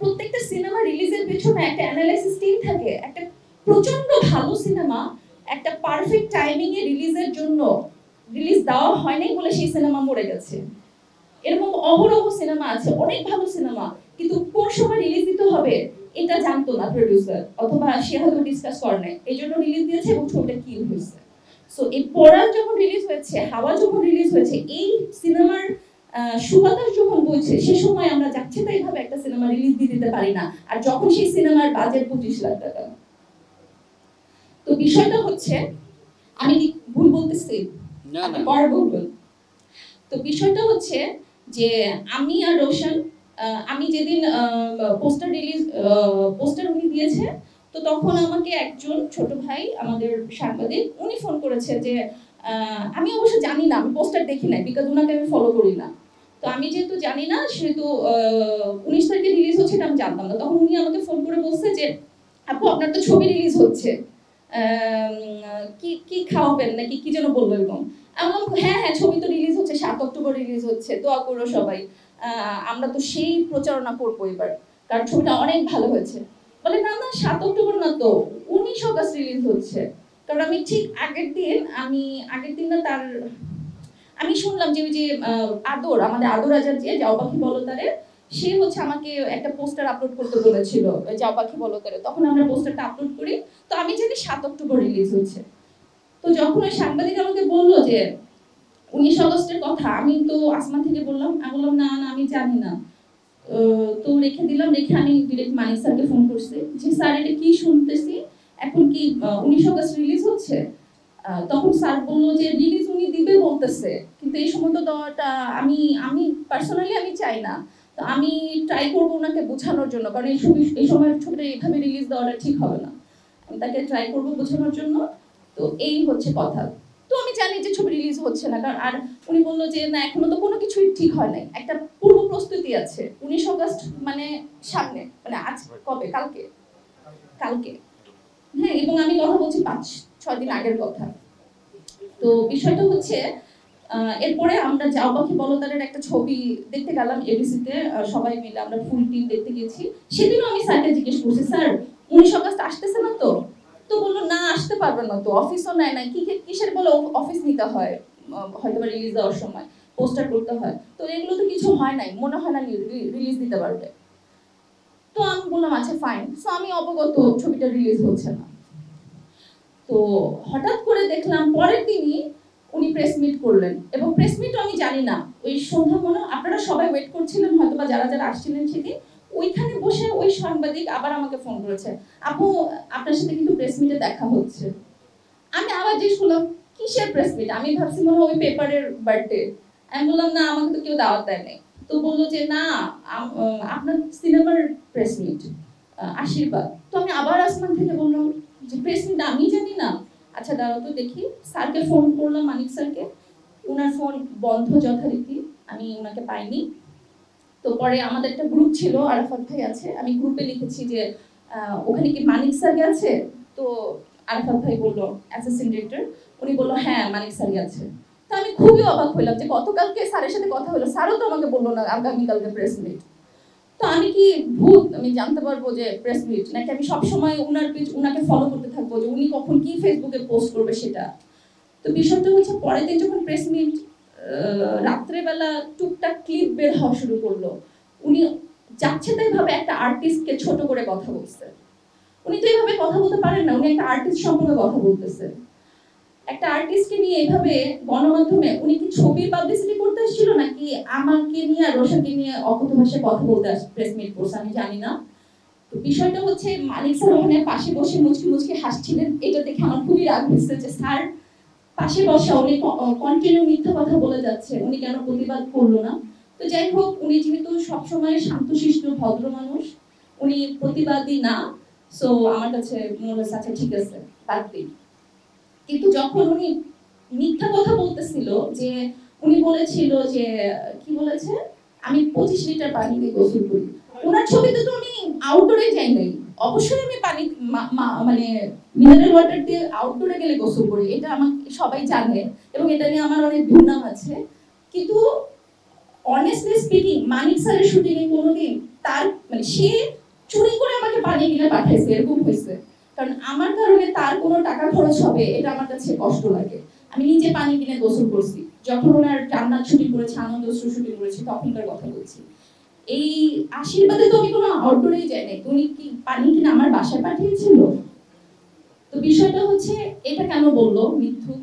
প্রত্যেকটা সিনেমা রিলিজের পেছনে একটা অ্যানালাইসিস টিম থাকে, একটা প্রচণ্ড ভালো সিনেমা, একটা পারফেক্ট টাইমিং এ রিলিজের জন্য রিলিজ দেওয়া হয়নি বলে সেই সিনেমা মরে গেছে। এরকম অহরহ সিনেমা আছে, অনেক ভালো সিনেমা, কিন্তু কোন সময় রিলিজ দিতে হবে এটা জানতো না প্রডিউসার অথবা সে হয়তো ডিসকাস করে নাই, এই জন্য রিলিজ দিয়েছে এবং ছবিটা কি হয়েছে। সো এই পড়ার যখন রিলিজ হয়েছে, হাওয়া যখন রিলিজ হয়েছে, এই সিনেমার সুবাতাস যখন বলছে সে সময় আমরা যাচ্ছে একটা সিনেমা রিলিজ দিয়ে দিতে পারি না। আর যখন সেই সিনেমার বাজেট পঁচিশ লাখ টাকা। তো বিষয়টা হচ্ছে আমি কি ভুল বলতেছি? পরে বলবেন তো বিষয়টা হচ্ছে যে আমি আর রোশন আমি যেদিন পোস্টার রিলিজ পোস্টার উনি দিয়েছে তো তখন আমাকে একজন ছোট ভাই আমাদের সাংবাদিক উনি ফোন করেছে যে আমি অবশ্য জানি না, আমি পোস্টার দেখি নাই বিকজ ওনাকে আমি ফলো করি না। তো আমি যেহেতু জানি না, সেহেতু উনিশ তারিখে রিলিজ হচ্ছে এটা আমি জানতাম না। তখন উনি আমাকে ফোন করে বলছে যে, আপু, আপনার তো ছবি রিলিজ হচ্ছে। কি কি খাওয়াবেন নাকি, কি যেন বলব এরকম। হ্যাঁ হ্যাঁ ছবি তো রিলিজ হচ্ছে, সাত অক্টোবর রিলিজ হচ্ছে, দোয়া করো সবাই। আমরা তো সেই প্রচারণা করব এবার, কারণ ছবিটা অনেক ভালো হয়েছে। বলে, না না, সাত অক্টোবর না তো, উনিশ অগস্ট রিলিজ হচ্ছে। কারণ আমি ঠিক আগের দিন আমি, আগের দিন না তার, আমি শুনলাম যে ওই যে আদর, আমাদের আদর আজার যে যাও পাখি বলো তারে, সে হচ্ছে আমাকে একটা পোস্টার আপলোড করতে বলেছিল যাও পাখি বলতারে তখন আমরা পোস্টারটা আপলোড করি, তো আমি জানি সাত অক্টোবর রিলিজ হচ্ছে তো যখন ওই সাংবাদিক আমাকে বলল যে উনিশ অগস্টের কথা, আমি তো আসমান থেকে বললাম, আমি বললাম, না না, আমি জানি না। তো রেখে দিলাম, রেখে আমি ডিরেক্ট মানিক স্যারকে ফোন করছি। যে, স্যার, এটা কি শুনতেছি? এখন কি উনিশ অগস্ট রিলিজ হচ্ছে? তখন স্যার বলল যে রিলিজ উনি দিবে বলতেছে। কিন্তু এই সময় তো দেওয়াটা আমি আমি পার্সোনালি আমি চাই না। তো আমি ট্রাই করব ওনাকে বোঝানোর জন্য, কারণ এই ছবি এই সময় ছবিটা এইভাবে রিলিজ দেওয়াটা ঠিক হবে না। আমি তাকে ট্রাই করব বোঝানোর জন্য। তো এই হচ্ছে কথা। তো আমি জানি যে ছবি রিলিজ হচ্ছে না, কারণ আর উনি বলল যে, না, এখনও তো কোনো কিছুই ঠিক হয় নাই। একটা পূর্ব প্রস্তুতি আছে, উনিশ অগস্ট মানে সামনে মানে আজ, কবে? কালকে? কালকে। হ্যাঁ এবং আমি কথা বলছি পাঁচ, ছয় দিন আগের কথা। তো বিষয়টা হচ্ছে এরপরে আমরা যাও পাখি বলতারের একটা ছবি দেখতে গেলাম এবিসিতে সবাই মিলে আমরা ফুল টিম দেখতে গেছি সেদিনও আমি স্যারকে জিজ্ঞেস করছি, স্যার, উনিশ অগস্ট আসতেছে না তো? তো বলল, না, আসতে পারবে না তো অফিসও নেয় না কি কিসের বলে অফিস নিতে হয়? হয়তো রিলিজ দেওয়ার সময় পোস্টার করতে হয়। তো এগুলো তো কিছু হয় নাই, মনে হয় না রিলিজ দিতে পারবে। তো আমি বললাম আচ্ছা ফাইন সো আমি অবগত, ছবিটা রিলিজ হচ্ছে না। তো হঠাৎ করে দেখলাম পরের দিনই উনি প্রেস মিট করলেন এবং প্রেস মিটও আমি জানি না। ওই সন্ধ্যা মনে আপনারা সবাই ওয়েট করছিলেন হয়তো বা যারা যারা আসছিলেন সেদিন। ওইখানে বসে ওই সাংবাদিক আবার আমাকে ফোন করেছে, আপু, আপনার সাথে কিন্তু প্রেস মিটে দেখা হচ্ছে। আমি আবার জিজ্ঞেস করলাম, কিসের প্রেস মিট আমি ভাবছি মনে হয় ওই পেপারের বার্থডে আমি বললাম, না, আমাকে তো কেউ দাওয়াত দেয় নাই তো বলল যে, না আপনার সিনেমার প্রেস মিট আশীর্বাদ। তো আমি আবার আসমান থেকে বললাম যে প্রেস মিট আমি জানি না। আচ্ছা দাঁড়াও তো দেখি। স্যারকে ফোন করলাম, মানিক স্যারকে। ওনার ফোন বন্ধ যথারীতি, আমি ওনাকে পাইনি। তো পরে আমাদের একটা গ্রুপ ছিল, আরাফাত ভাই আছে। আমি গ্রুপে লিখেছি যে ওখানে কি মানিক স্যার আছে? তো আরাফাত ভাই বলল অ্যাসিস্ট্যান্ট ডিরেক্টর উনি বলল হ্যাঁ মানিক স্যারই আছে। তো আমি খুবই অবাক হইলাম যে গতকালকে স্যারের সাথে কথা হলো, স্যারও তো আমাকে বলল না আগামীকালকে প্রেস মিট তো আমি কি ভূত? আমি জানতে পারব যে প্রেস মিট নাকি আমি সবসময় উনার পিছ উনাকে ফলো করতে থাকব যে উনি কখন কি ফেসবুকে পোস্ট করবে সেটা? তো বিষয়টা হচ্ছে পরের দিন যখন প্রেস মিট রাত্রেবেলা টুকটাক ক্লিপ বের হওয়া শুরু করল, উনি যাচ্ছে তাই ভাবে একটা আর্টিস্টকে ছোট করে কথা বলছে। উনি তো এইভাবে কথা বলতে পারেন না, উনি একটা আর্টিস্ট সম্পর্কে কথা বলতেছে। একটা আর্টিস্টকে নিয়ে এভাবে গণমাধ্যমে উনি কি ছবির পাবলিসিটি করতে আসছিল নাকি আমাকে নিয়ে আর রোশনকে নিয়ে অকথ্য ভাষায় কথা বলতে প্রেস মিট করছে আমি জানি না। তো বিষয়টা হচ্ছে মালিক স্যার ওখানে পাশে বসে মুচকি মুচকি হাসছিলেন। এটা দেখে আমার খুবই রাগ হয়েছে যে, স্যার, পাশে বসা উনি কন্টিনিউ মিথ্যা কথা বলে যাচ্ছে। উনি কেন প্রতিবাদ করল না? তো যাই হোক, উনি যেহেতু সবসময় শান্তশিষ্ট, ভদ্র মানুষ, উনি প্রতিবাদী না। সো আমার কাছে মনে হচ্ছে আচ্ছা ঠিক আছে দিন। কিন্তু যখন উনি মিথ্যা কথা বলতেছিল যে উনি বলেছিল যে, কি বলেছে? আমি পঁচিশ লিটার পানি দিয়ে গোসল করি। ওনার ছবিতে তো আমি আউটডোরে যাই নাই। অবশ্যই আমি পানি মানে মিনারেল ওয়াটার দিয়ে আউটডোরে গেলে গোসল করি। এটা আমার সবাই জানে এবং এটা নিয়ে আমার অনেক দুর্নাম আছে। কিন্তু অনেস্টলি স্পিকিং মানিক স্যারের শুটিং এ কোনোদিন তার মানে সে চুরি করে আমাকে পানি কিনে পাঠাইছে, এরকম হয়েছে। কারণ আমার কারণে তার কোনো টাকা খরচ হবে, এটা আমার কাছে কষ্ট লাগে। আমি নিজে পানি কিনে গোসল করছি। যখন ওনার রান্নার ছুটি করেছে, আনন্দ শুটিং করেছে, তখনকার কথা বলছি। এই আশীর্বাদে তো আমি কোনো অর্ডারই যাই নাই। উনি কি পানি কিনে আমার বাসায় পাঠিয়েছিল? তো বিষয়টা হচ্ছে, এটা কেন বলল মিথ্যুক?